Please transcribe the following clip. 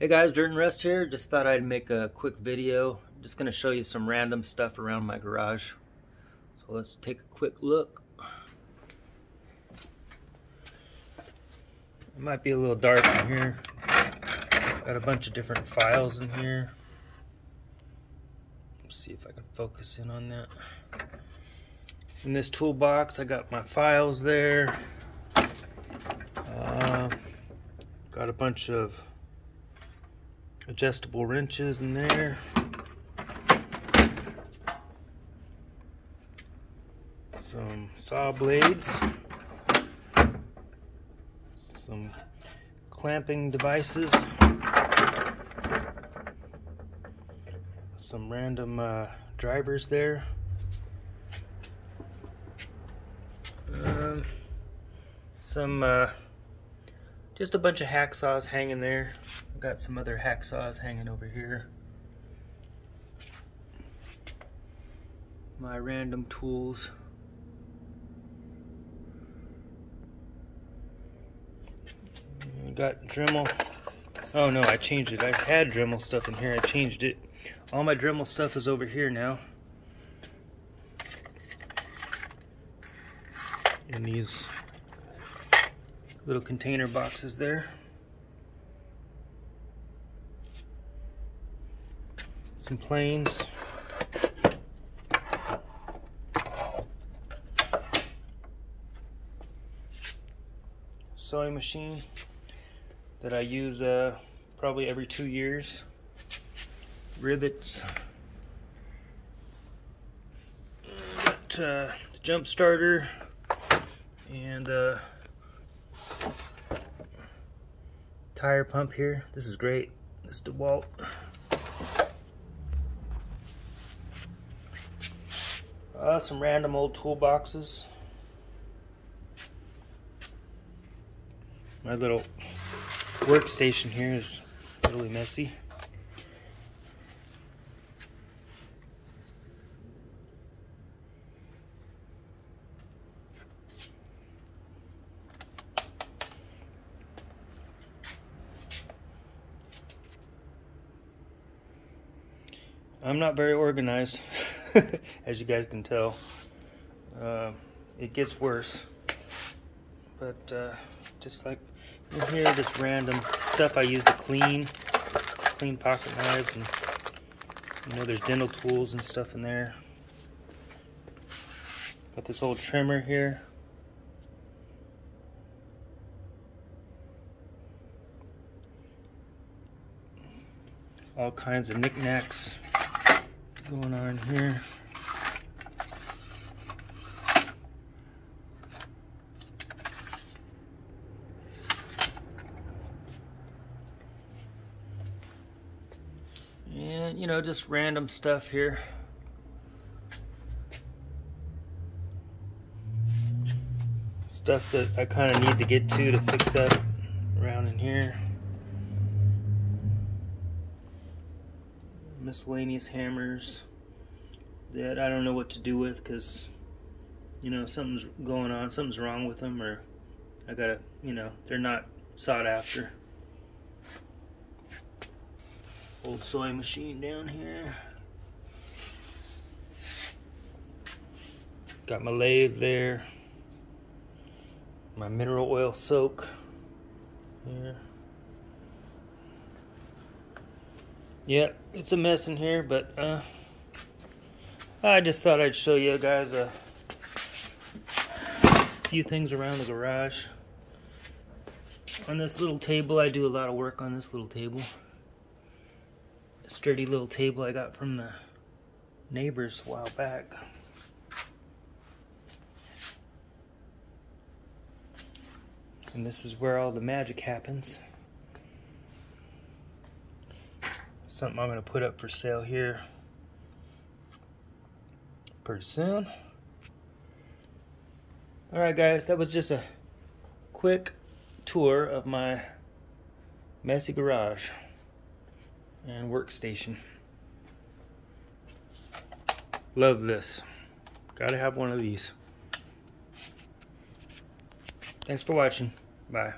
Hey guys, Dirt Rust here. Just thought I'd make a quick video. Just gonna show you some random stuff around my garage. So let's take a quick look. It might be a little dark in here. Got a bunch of different files in here. Let's see if I can focus in on that. In this toolbox, I got my files there. Uh, got a bunch of adjustable wrenches in there. Some saw blades. Some clamping devices. Some random uh, drivers there. Um, some uh, just a bunch of hacksaws hanging there. I've got some other hacksaws hanging over here. My random tools. I got Dremel. Oh no, I changed it. I've had Dremel stuff in here. I changed it. All my Dremel stuff is over here now. In these little container boxes there. Some planes. Sewing machine that I use uh, probably every two years. Rivets. Uh, the jump starter and uh, tire pump here. This is great. This DeWalt. Uh, some random old toolboxes. My little workstation here is really messy. I'm not very organized, as you guys can tell. Uh, it gets worse. But uh, just like in here, just random stuff I use to clean, clean pocket knives, and you know, there's dental tools and stuff in there. Got this old trimmer here. All kinds of knickknacks going on here. And, you know, just random stuff here. Stuff that I kind of need to get to to fix up around in here. Miscellaneous hammers that I don't know what to do with because you know something's going on something's wrong with them or I gotta you know they're not sought after. Old sewing machine down here. Got my lathe there. My mineral oil soak here yeah, it's a mess in here, but uh, I just thought I'd show you guys a few things around the garage. On this little table, I do a lot of work on this little table. A sturdy little table I got from the neighbors a while back. And this is where all the magic happens. Something I'm going to put up for sale here pretty soon. Alright guys, that was just a quick tour of my messy garage and workstation. Love this. Gotta have one of these. Thanks for watching. Bye.